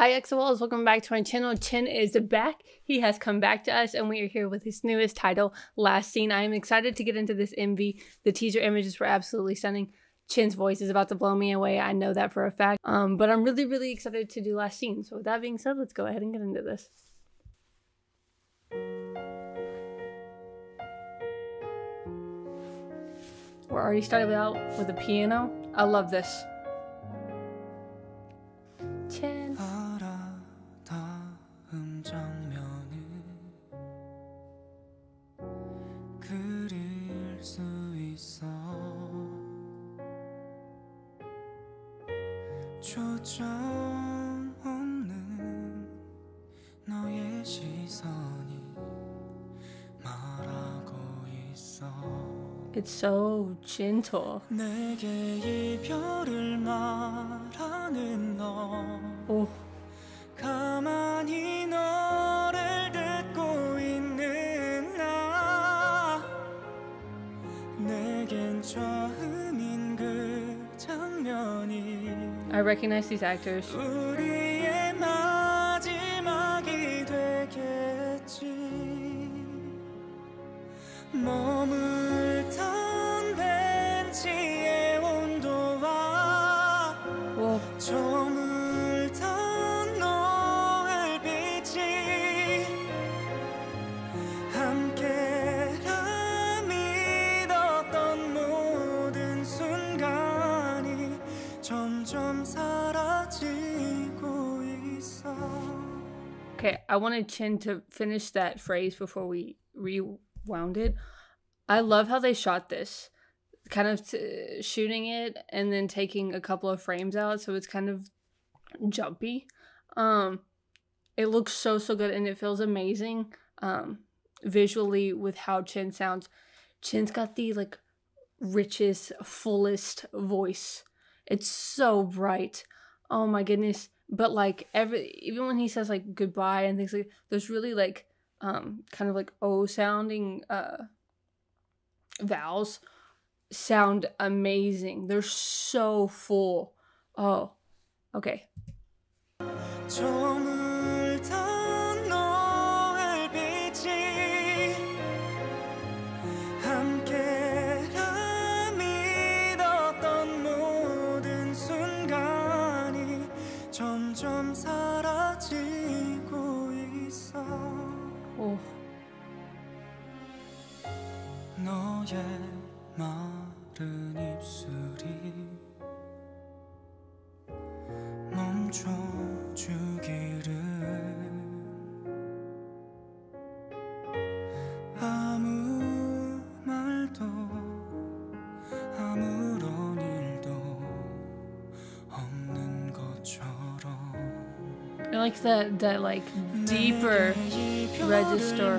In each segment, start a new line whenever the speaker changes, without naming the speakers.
Hi EXO-Ls, welcome back to my channel. Chen is back. He has come back to us and we are here with his newest title, Last Scene. I am excited to get into this MV. The teaser images were absolutely stunning. Chen's voice is about to blow me away. I know that for a fact. Um, but I'm really, really excited to do Last Scene. So with that being said, let's go ahead and get into this. We're already started out with a piano. I love this.
Chen. 초점 없는 너의 시선이 말하고 있어.
It's so gentle.
내게 이별을 말하는 너.
Oh, I recognize these actors. Okay, I wanted Chen to finish that phrase before we rewound it. I love how they shot this, kind of t- shooting it and then taking a couple of frames out, so it's kind of jumpy. Um, it looks so so good and it feels amazing. Um, visually with how Chen sounds. Chen's got the like richest, fullest voice. It's so bright. Oh my goodness. But like every even when he says like goodbye and things like there's really like um kind of like O sounding uh vowels sound amazing. They're so full. Oh. Okay.
너의 마른 입술이 멈춰주기를 아무 말도 아무런 일도 없는 것처럼
I like the the like deeper register.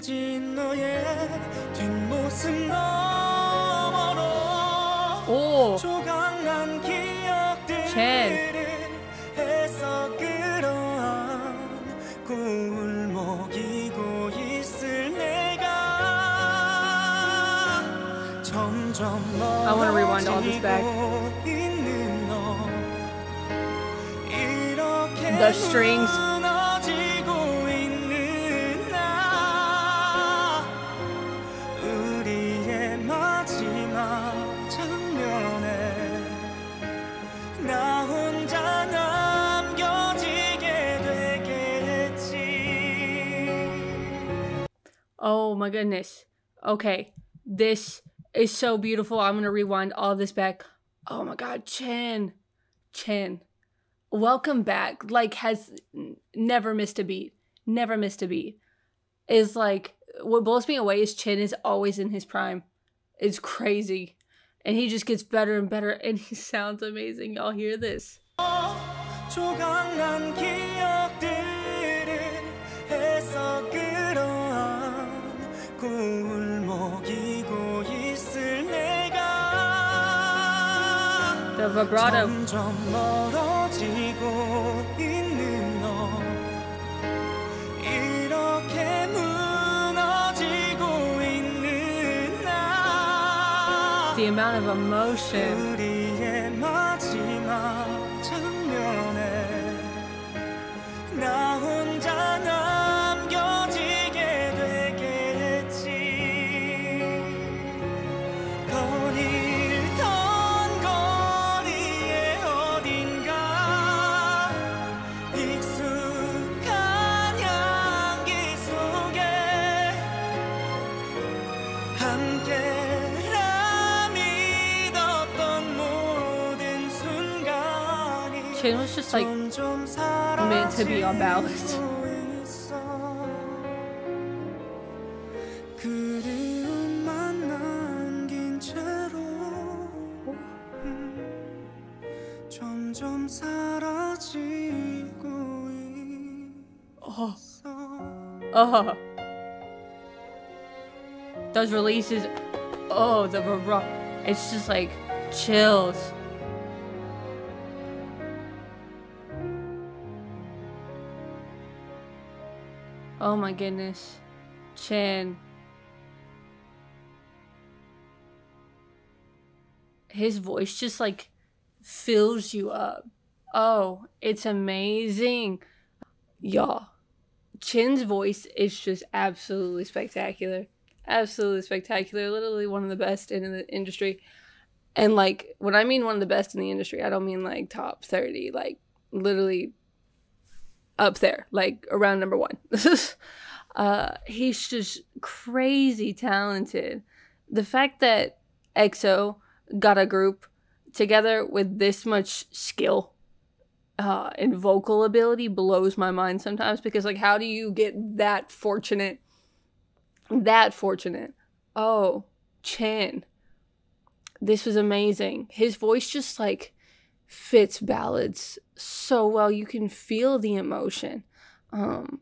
희미해진 너의 뒷모습 너머로
Oh.
조각난 기억들을
젠.
해서 끌어안고 울먹이고 있을 내가 점점. 멀어지고 있는 너 이렇게
The strings. My goodness. Okay. This is so beautiful. I'm going to rewind all this back. Oh my god, Chen. Chen. Welcome back. Like has never missed a beat. Never missed a beat. Is like what blows me away is Chen is always in his prime. It's crazy. And he just gets better and better and he sounds amazing. Y'all hear this?
있는 나
The amount of emotion. Chen was just like meant to be
a ballad.
Oh. Oh. Those releases. Oh, the. It's just like chills. Oh my goodness. Chen. His voice just like fills you up. Oh, it's amazing. Y'all. Chen's voice is just absolutely spectacular. Absolutely spectacular. Literally one of the best in the industry. And like when I mean one of the best in the industry, I don't mean like top 30, like literally up there, like around number 1. uh he's just crazy talented. The fact that EXO got a group together with this much skill uh, and vocal ability blows my mind sometimes because like how do you get that fortunate that fortunate oh Chen. this was amazing his voice just like fits ballads so well you can feel the emotion um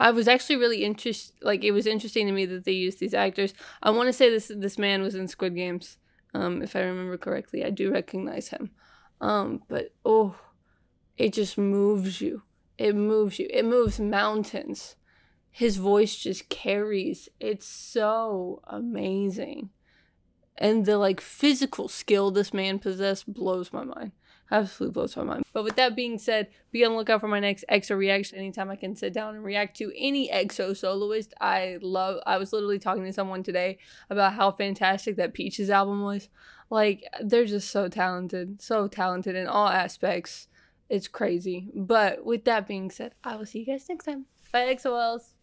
i was actually really interested like it was interesting to me that they used these actors i want to say this this man was in squid games um if i remember correctly i do recognize him um but oh it just moves you. It moves you. It moves mountains. His voice just carries. It's so amazing. And the like physical skill this man possessed blows my mind. Absolutely blows my mind. But with that being said, be on the lookout for my next EXO reaction. Anytime I can sit down and react to any EXO soloist, I love. I was literally talking to someone today about how fantastic that Peaches album was. Like they're just so talented, so talented in all aspects. It's crazy. But with that being said, I will see you guys next time. Bye, EXO-Ls.